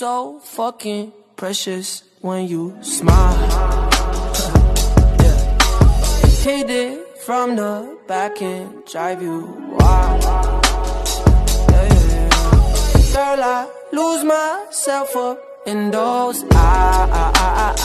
so fucking precious when you smile. yeah. Hit it from the back and drive you wild. Yeah, yeah, yeah. Girl, I lose myself up in those eyes.